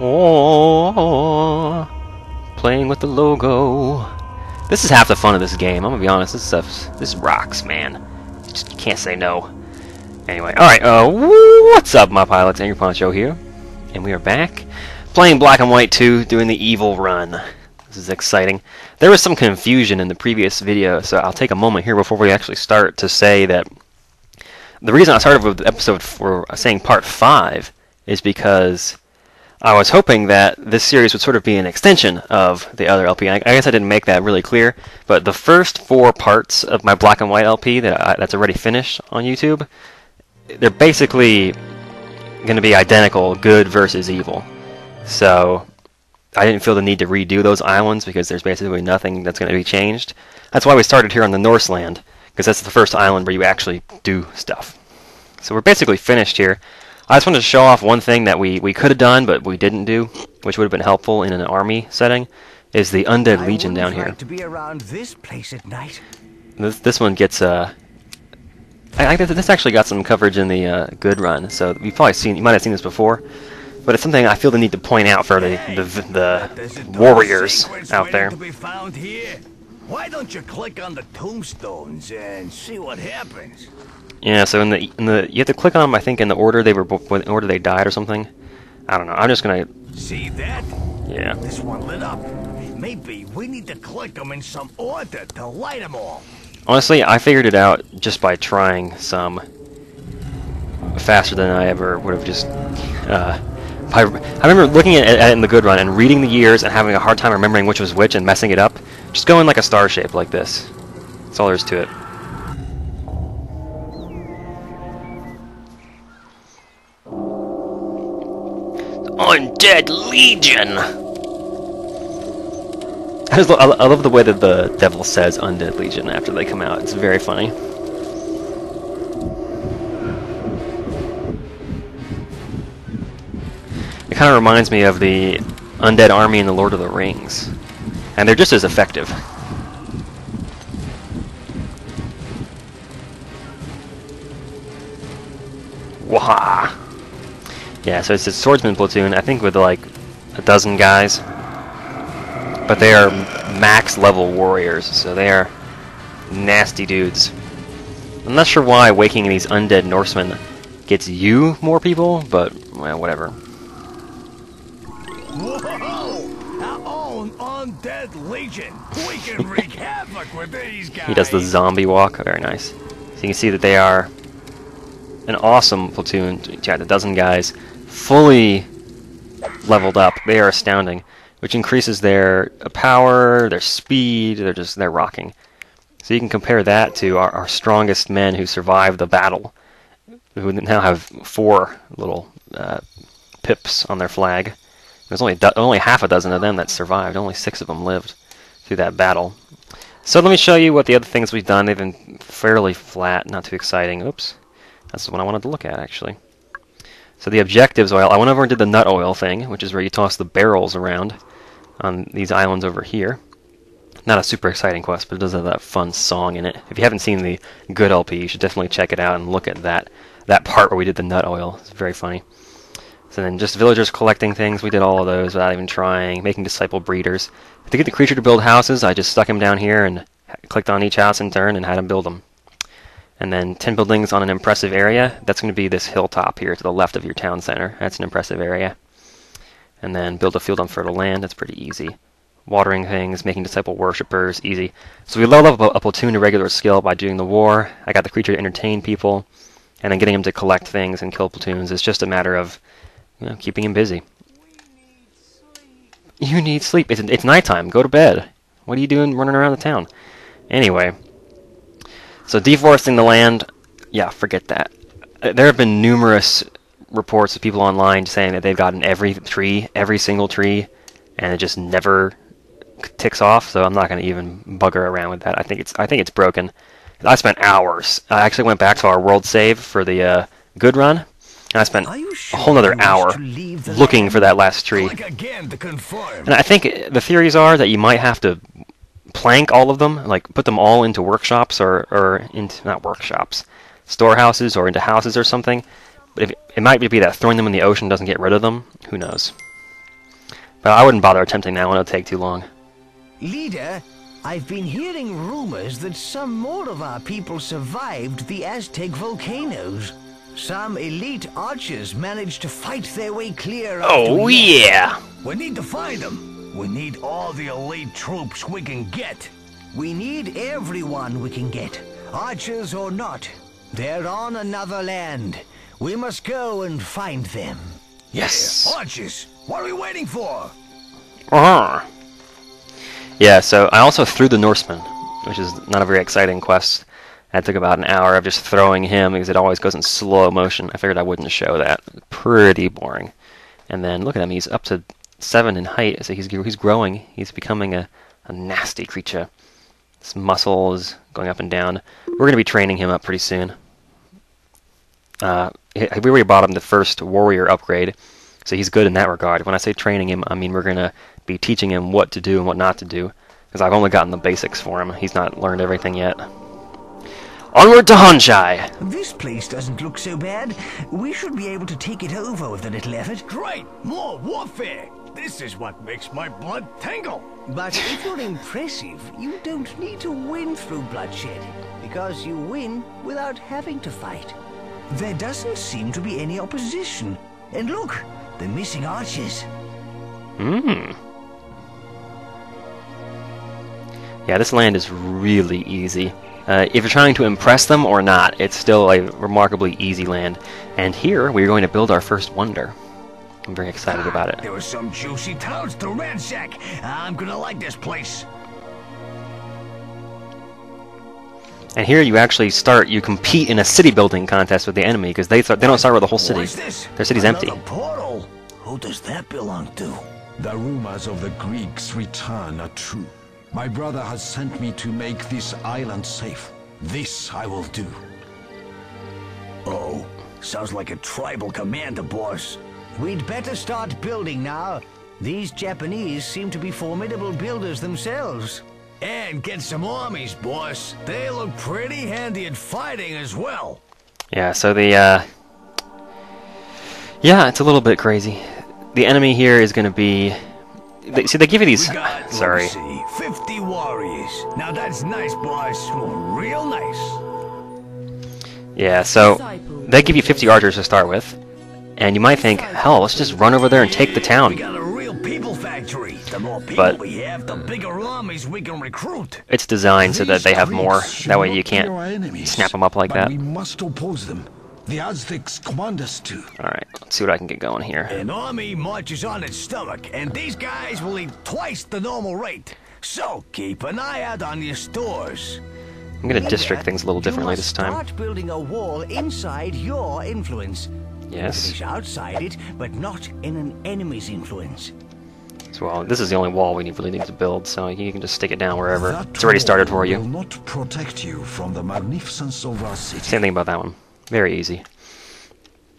Oh, playing with the logo. This is half the fun of this game. I'm gonna be honest. This stuff, this rocks, man. Just can't say no. Anyway, all right. Uh, what's up, my pilots? Angry Poncho here, and we are back playing Black and White 2, doing the evil run. This is exciting. There was some confusion in the previous video, so I'll take a moment here before we actually start to say that the reason I started with episode for saying part five is because I was hoping that this series would sort of be an extension of the other LP. I, guess I didn't make that really clear, but the first four parts of my black and white LP that I, that's already finished on YouTube, they're basically going to be identical, good versus evil. So I didn't feel the need to redo those islands because there's basically nothing that's going to be changed. That's why we started here on the Norseland, because that's the first island where you actually do stuff. So we're basically finished here. I just wanted to show off one thing that we, we could have done, but we didn't do, which would have been helpful in an army setting, is the Undead Legion down here. To be around this place at night. This this one gets uh, I, I this actually got some coverage in the uh, good run, so you've probably seen you might have seen this before, but it's something I feel the need to point out for the the, the warriors out there. To be found here. Why don't you click on the tombstones and see what happens? Yeah, so in the in the you have to click on them. I think in the order they were in order they died or something. I don't know. I'm just gonna. See that? Yeah. This one lit up. Maybe we need to click them in some order to light them all. Honestly, I figured it out just by trying some faster than I ever would have just. Uh, I, I remember looking at, at it in the good run and reading the years and having a hard time remembering which was which and messing it up. Just go in like a star shape like this. That's all there is to it. Undead Legion! I, just lo I love the way that the devil says Undead Legion after they come out. It's very funny. It kind of reminds me of the Undead Army in the Lord of the Rings. And they're just as effective. Yeah, so it's a swordsman platoon, I think with like a dozen guys. But they are max level warriors, so they are nasty dudes. I'm not sure why waking these undead Norsemen gets you more people, but well, whatever. Whoa! Our undead legion. We can wreak havoc with these guys. He does the zombie walk, very nice. So you can see that they are an awesome platoon. Yeah, a dozen guys, fully leveled up. They are astounding, which increases their power, their speed. They're just they're rocking. So you can compare that to our, our strongest men who survived the battle, who now have four little uh, pips on their flag. There's only only half a dozen of them that survived. Only six of them lived through that battle. So let me show you what the other things we've done. They've been fairly flat, not too exciting. Oops. That's the one I wanted to look at, actually. So the objectives oil, I went over and did the nut oil thing, which is where you toss the barrels around on these islands over here. Not a super exciting quest, but it does have that fun song in it. If you haven't seen the good LP, you should definitely check it out and look at that that part where we did the nut oil. It's very funny. So then just villagers collecting things, we did all of those without even trying, making disciple breeders. To get the creature to build houses, I just stuck him down here and clicked on each house in turn and had him build them. And then 10 buildings on an impressive area. That's going to be this hilltop here to the left of your town center. That's an impressive area. And then build a field on fertile land. That's pretty easy. Watering things, making disciple worshippers, easy. So we level up a platoon to regular skill by doing the war. I got the creature to entertain people. And then getting him to collect things and kill platoons. It's just a matter of you know, keeping him busy. You need sleep. It's, it's nighttime. Go to bed. What are you doing running around the town? Anyway, so deforesting the land, yeah, forget that. Uh, there have been numerous reports of people online saying that they've gotten every tree, every single tree, and it just never ticks off. So I'm not going to even bugger around with that. I think it's I think it's broken. I spent hours. I actually went back to our world save for the uh, good run, and I spent sure a whole other hour to leave the looking land? for that last tree. Again. And I think the theories are that you might have to plank all of them, like put them all into workshops or, or into not workshops, storehouses or into houses or something. But if, it might be that throwing them in the ocean doesn't get rid of them. Who knows? But I wouldn't bother attempting that one, it'll take too long. Leader, I've been hearing rumors that some more of our people survived the Aztec volcanoes. Some elite archers managed to fight their way clear. Oh, yeah! We need to find them. We need all the elite troops we can get. We need everyone we can get, archers or not. They're on another land. We must go and find them. Yes! Archers, what are we waiting for? Uh-huh. Yeah, so I also threw the Norseman, which is not a very exciting quest. That took about an hour of just throwing him because it always goes in slow motion. I figured I wouldn't show that. Pretty boring. And then look at him, he's up to seven in height, so he's he's growing. He's becoming a, a nasty creature. His muscle is going up and down. We're going to be training him up pretty soon. Uh, we already bought him the first warrior upgrade, so he's good in that regard. When I say training him, I mean we're going to be teaching him what to do and what not to do, because I've only gotten the basics for him. He's not learned everything yet. Onward to Honshai! This place doesn't look so bad. We should be able to take it over with a little effort. Great, more warfare. This is what makes my blood tingle. But if you're impressive, you don't need to win through bloodshed, because you win without having to fight. There doesn't seem to be any opposition. And look, the missing arches. Hmm. Yeah, this land is really easy. Uh, if you're trying to impress them or not, it's still a remarkably easy land. And here, we're going to build our first wonder. I'm very excited ah, about it. There are some juicy towns to ransack. I'm gonna like this place. And here you actually start, you compete in a city building contest with the enemy, because they, start, they don't start with the whole city. What's this? Their city's empty. Another portal. Who does that belong to? The rumors of the Greeks' return are true. My brother has sent me to make this island safe. This I will do. Oh, sounds like a tribal commander, boss. We'd better start building now. These Japanese seem to be formidable builders themselves. And get some armies, boss. They look pretty handy at fighting as well. Yeah, so the, uh... Yeah, it's a little bit crazy. The enemy here is going to be... They, see, they give you these... We got, let me Sorry. see, 50 warriors. Now that's nice, boss. Real nice. Yeah, so they give you 50 archers to start with, and you might think, hell, let's just run over there and take the town. got a real people factory. The more people But- we have, the bigger armies we can recruit. It's designed so that they have more. That way you can't snap them up like that. We must oppose them. The Aztecs command us to. Alright, let's see what I can get going here. An army marches on its stomach, and these guys will eat twice the normal rate. So keep an eye out on your stores. I'm going to district things a little differently this time. Start building a wall inside your influence. Yes. Enemies outside it, but not in an enemy's influence. So, well, this is the only wall we need, really need to build, so you can just stick it down wherever. That It's already started for you. Will not protect you from the magnificence of our city. Same thing about that one. Very easy.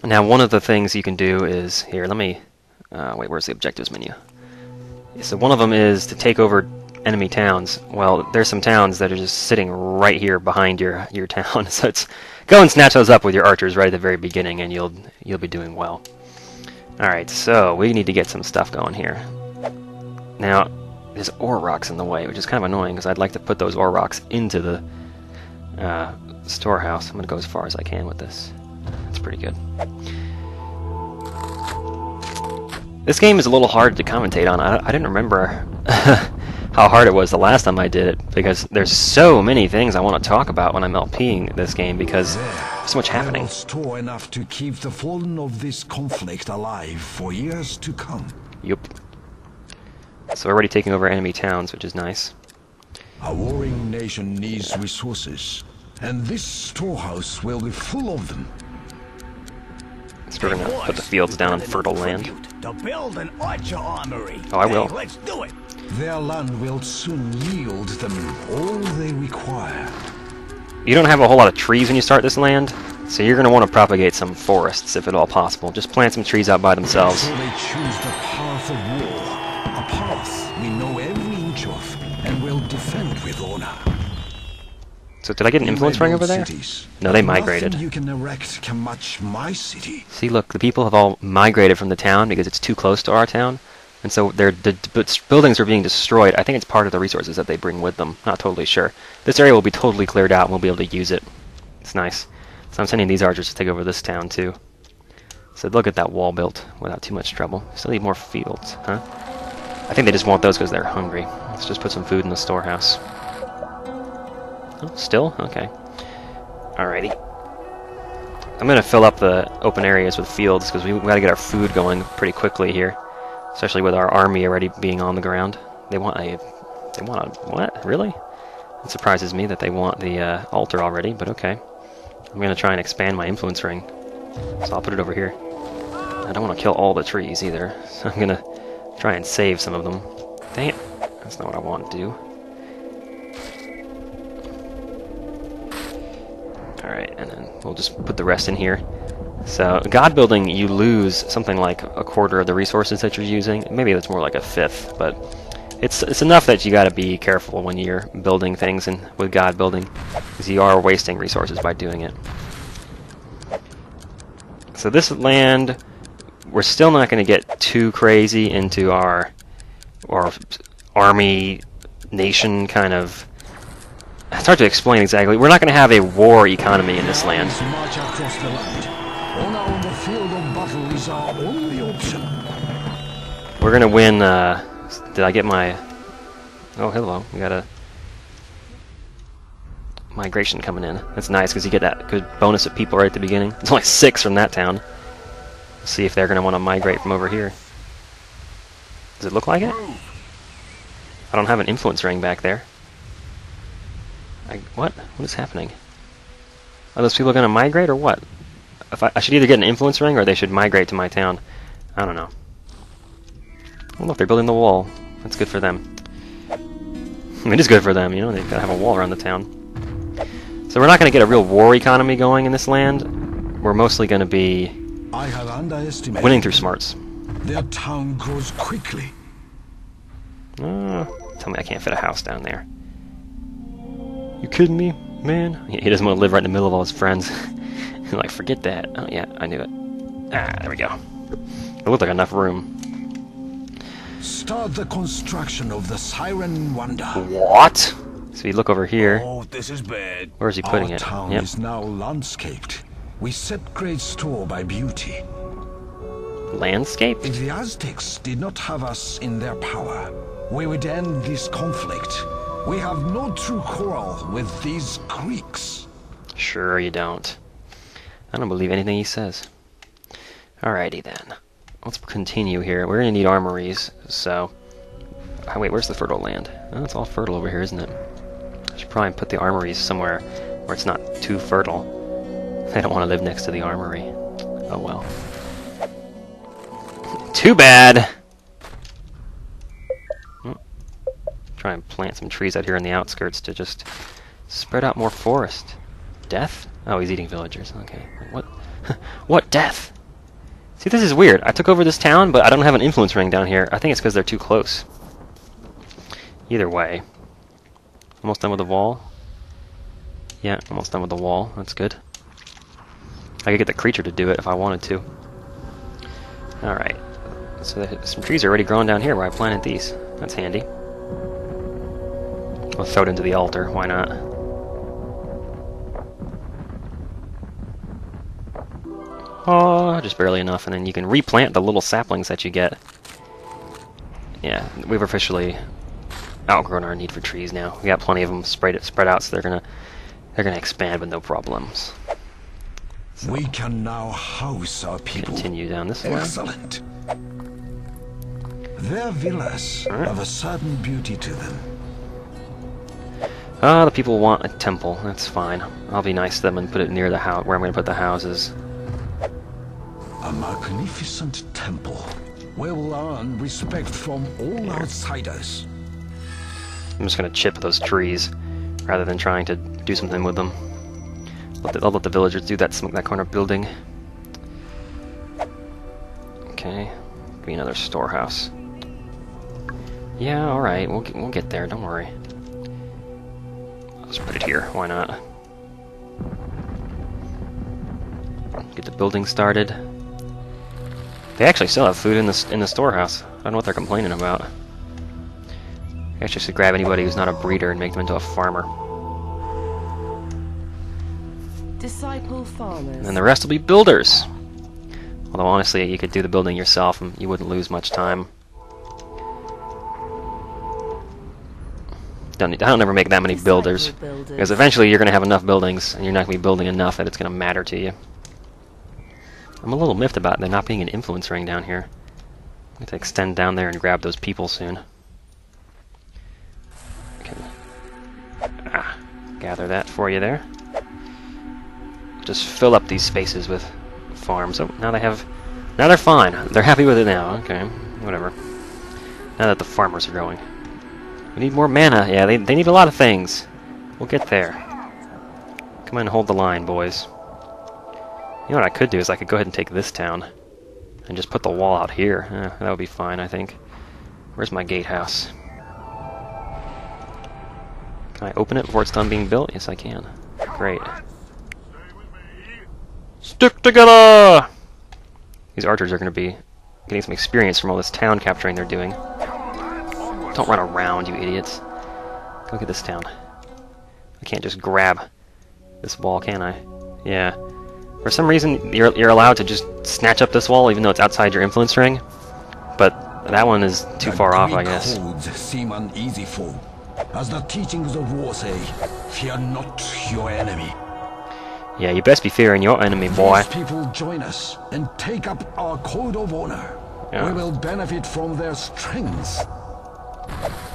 Now, one of the things you can do is here. Let me. Uh, wait, where's the objectives menu? So one of them is to take over enemy towns. Well, there's some towns that are just sitting right here behind your your town. So it's go and snatch those up with your archers right at the very beginning, and you'll you'll be doing well. All right, so we need to get some stuff going here. Now, there's ore rocks in the way, which is kind of annoying because I'd like to put those ore rocks into the uh, storehouse. I'm to go as far as I can with this. That's pretty good. This game is a little hard to commentate on. I, I didn't remember how hard it was the last time I did it because there's so many things I want to talk about when I'm LPing this game because there's so much happening. store enough to keep the fallen of this conflict alive for years to come. Yup. So we're already taking over enemy towns, which is nice. A warring nation needs resources, and this storehouse will be full of them. So we're gonna put the fields down on fertile land. To build an archer armory. Oh, I will. Let's do it. Their land will soon yield them all they require. You don't have a whole lot of trees when you start this land, so you're gonna want to propagate some forests if at all possible. Just plant some trees out by themselves. So they choose the path of war, a path we know every inch of and will defend with honor. So did I get an influence ring over there? cities, No, they migrated. You can erect can match my city. See, look, the people have all migrated from the town because it's too close to our town. And so their the, buildings are being destroyed. I think it's part of the resources that they bring with them. Not totally sure. This area will be totally cleared out, and we'll be able to use it. It's nice. So I'm sending these archers to take over this town too. So look at that wall built without too much trouble. Still need more fields, huh? I think they just want those because they're hungry. Let's just put some food in the storehouse. Oh, still? Okay. Alrighty. I'm going to fill up the open areas with fields because we, we got to get our food going pretty quickly here. Especially with our army already being on the ground. They want a... They want a... What? Really? It surprises me that they want the uh, altar already, but okay. I'm going to try and expand my influence ring. So I'll put it over here. I don't want to kill all the trees either, so I'm going to try and save some of them. Dang. That's not what I want to do. Alright, and then we'll just put the rest in here. So, God building, you lose something like a quarter of the resources that you're using. Maybe it's more like a fifth, but it's it's enough that you got to be careful when you're building things and with God building, because you are wasting resources by doing it. So this land, we're still not going to get too crazy into our our army nation kind of. It's hard to explain exactly. We're not going to have a war economy in this land. Our only option. We're gonna win. Uh, did I get my? Oh, hello. We got a migration coming in. That's nice because you get that good bonus of people right at the beginning. It's only six from that town. Let's see if they're gonna want to migrate from over here. Does it look like it? I don't have an influence ring back there. I, what? What is happening? Are those people gonna migrate or what? If I, I should either get an influence ring or they should migrate to my town. I don't know. Oh, look, they're building the wall. That's good for them. It is good for them, you know, they've got to have a wall around the town. So we're not going to get a real war economy going in this land. We're mostly going to be I winning through smarts. Their town grows quickly. Uh, tell me I can't fit a house down there. You kidding me, man? He doesn't want to live right in the middle of all his friends. Like, forget that. Oh, yeah, I knew it. Ah, there we go. It looked like enough room. Start the construction of the Siren Wonder. What? So you look over here. Oh, this is bad. Where's he putting Our it? town Yep. is now landscaped. We set great store by beauty. Landscape? If the Aztecs did not have us in their power, we would end this conflict. We have no true quarrel with these Greeks. Sure you don't. I don't believe anything he says. Alrighty then. Let's continue here. We're gonna need armories, so... Oh, wait, where's the fertile land? Oh, it's all fertile over here, isn't it? I should probably put the armories somewhere where it's not too fertile. I don't want to live next to the armory. Oh well. Too bad! Hmm. Try and plant some trees out here in the outskirts to just spread out more forest. Death? Oh, he's eating villagers. Okay. What? what death? See, this is weird. I took over this town, but I don't have an influence ring down here. I think it's because they're too close. Either way. Almost done with the wall. Yeah, almost done with the wall. That's good. I could get the creature to do it if I wanted to. Alright. So some trees are already growing down here where I planted these. That's handy. We'll throw it into the altar. Why not? Oh, just barely enough, and then you can replant the little saplings that you get. Yeah, we've officially outgrown our need for trees now. We got plenty of them spread spread out, so they're gonna they're gonna expand with no problems. We can now house our people. Continue down this way. Excellent. Their villas Alright. have a certain beauty to them. Ah, the people want a temple. That's fine. I'll be nice to them and put it near the house where I'm gonna put the houses. A magnificent temple where we'll earn respect from all outsiders. I'm just gonna chip those trees rather than trying to do something with them. Let the, I'll let the villagers do that smoke that corner building. Okay, be another storehouse. Yeah, all right, we'll get, we'll get there. Don't worry. Let's put it here. Why not? Get the building started. They actually still have food in the in the storehouse. I don't know what they're complaining about. I guess just to grab anybody who's not a breeder and make them into a farmer. Disciple farmers. And the rest will be builders. Although honestly, you could do the building yourself and you wouldn't lose much time. Don't, I don't ever make that many builders. builders. Because eventually you're going to have enough buildings, and you're not going to be building enough that it's going to matter to you. I'm a little miffed about there not being an influence ring down here. I have to extend down there and grab those people soon. Okay. Ah, gather that for you there. Just fill up these spaces with farms. Oh, now they have... Now they're fine. They're happy with it now. Okay, whatever. Now that the farmers are going. We need more mana. Yeah, they, they need a lot of things. We'll get there. Come on, hold the line, boys. You know what I could do is I could go ahead and take this town. And just put the wall out here. Eh, that would be fine, I think. Where's my gatehouse? Can I open it before it's done being built? Yes, I can. Great. Stick together! These archers are going to be getting some experience from all this town capturing they're doing. Don't run around, you idiots. Look at this town. I can't just grab this wall, can I? Yeah. For some reason, you're, you're allowed to just snatch up this wall even though it's outside your influence ring. But that one is too The far off, I guess. codes seem uneasy foe. As the teachings of war say, fear not your enemy. Yeah, you best be fearing your enemy, boy. These people join us and take up our code of honor. Yeah. We will benefit from their strength.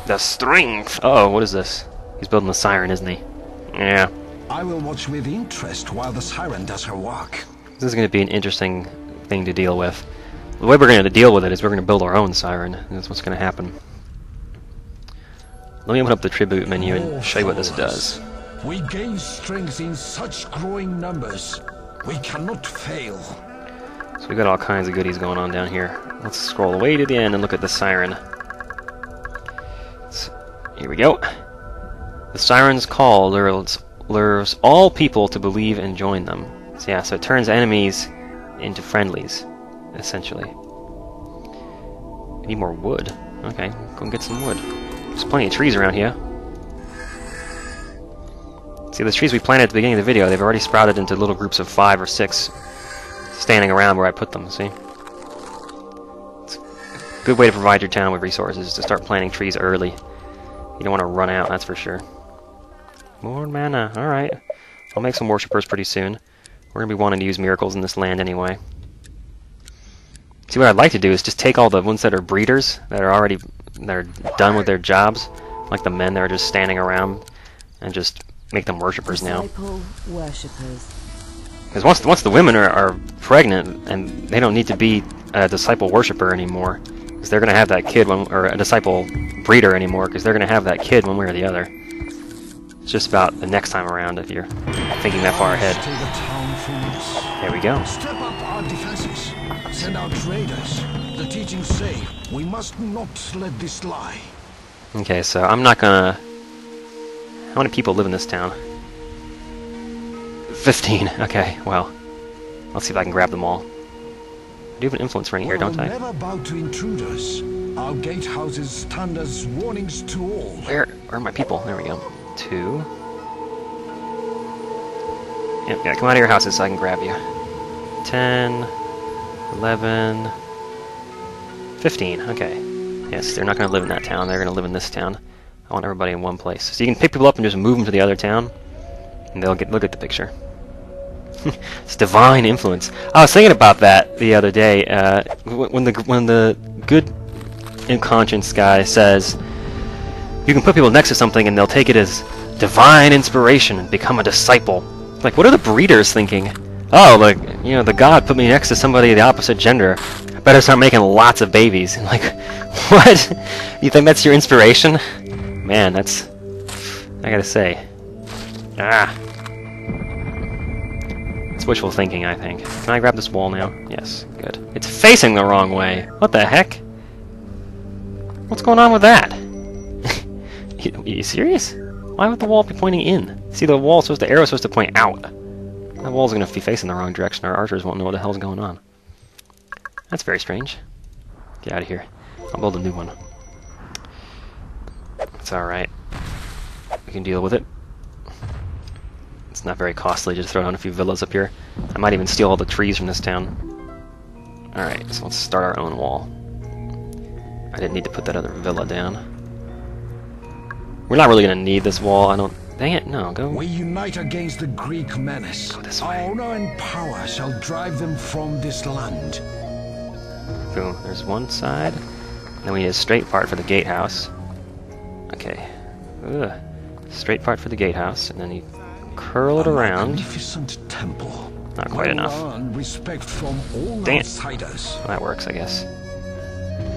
The strength! Oh, what is this? He's building the siren, isn't he? Yeah. I will watch with interest while the siren does her work. This is going to be an interesting thing to deal with. The way we're going to deal with it is we're going to build our own siren. That's what's going to happen. Let me open up the tribute menu and show you what this does. We gain strength in such growing numbers. We cannot fail. So we've got all kinds of goodies going on down here. Let's scroll way to the end and look at the siren. S- Here we go. The siren's call lures, lures all people to believe and join them. So yeah, so it turns enemies into friendlies, essentially. We need more wood. Okay, go and get some wood. There's plenty of trees around here. See, those trees we planted at the beginning of the video, they've already sprouted into little groups of five or six standing around where I put them, see? It's a good way to provide your town with resources, is to start planting trees early. You don't want to run out, that's for sure. More mana, alright. I'll make some worshippers pretty soon. We're going to be wanting to use miracles in this land anyway. See, what I'd like to do is just take all the ones that are breeders, that are already that are done with their jobs, like the men that are just standing around, and just make them worshippers now. Disciple worshippers. Because once once the women are, are pregnant and they don't need to be a disciple worshiper anymore, because they're gonna have that kid when or a disciple breeder anymore, because they're gonna have that kid one way or the other. It's just about the next time around if you're thinking that far ahead. Take the town from us. There we go. Step up our defenses. Send out raiders. The teachings say we must not let this lie. Okay, so I'm not gonna. How many people live in this town? Fifteen. Okay, well, let's see if I can grab them all. I do have an influence ring here, don't I? never bow to intruders. Our gatehouses stand as warnings to all. Where, where are my people? There we go. Two. Yep, yeah, come out of your houses so I can grab you. Ten. Eleven. Fifteen, okay. Yes, they're not going to live in that town, they're going to live in this town. I want everybody in one place. So you can pick people up and just move them to the other town, and they'll get look at the picture. it's divine influence. I was thinking about that the other day. Uh, when the when the good in conscience guy says, you can put people next to something and they'll take it as divine inspiration and become a disciple. Like, what are the breeders thinking? Oh, like, you know, the god put me next to somebody of the opposite gender. Better start making lots of babies. Like, what? You think that's your inspiration? Man, that's. I gotta say. Ah. It's wishful thinking, I think. Can I grab this wall now? Yes, good. It's facing the wrong way. What the heck? What's going on with that? You, you serious? Why would the wall be pointing in? See, the wall's supposed to, arrow's supposed to point out. That wall's gonna be facing the wrong direction. Our archers won't know what the hell's going on. That's very strange. Get out of here. I'll build a new one. It's alright. We can deal with it. It's not very costly to throw down a few villas up here. I might even steal all the trees from this town. Alright, so let's start our own wall. I didn't need to put that other villa down. We're not really gonna need this wall, I don't... Dang it, no, go... We unite against the Greek menace. Go this way. Honor and power shall drive them from this land. Boom, there's one side. Then we need a straight part for the gatehouse. Okay. Ugh. Straight part for the gatehouse, and then you curl it around. temple. Not quite enough. earn respect from all Dang it. outsiders. That works, I guess.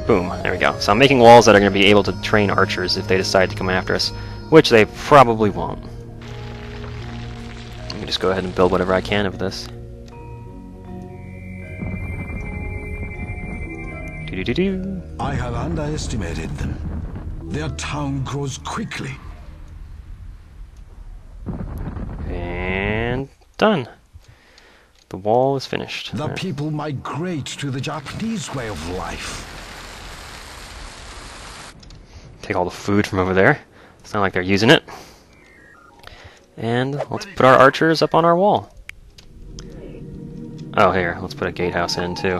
Boom, there we go. So I'm making walls that are going to be able to train archers if they decide to come after us, which they probably won't. Let me just go ahead and build whatever I can of this. Do-do-do-do. I have underestimated them. Their town grows quickly. And done. The wall is finished. The Alright. people migrate to the Japanese way of life. Take all the food from over there. It's not like they're using it. And let's put our archers up on our wall. Oh, here, let's put a gatehouse in too.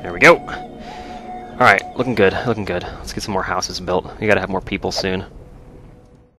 There we go. Alright, looking good, looking good. Let's get some more houses built. We gotta have more people soon.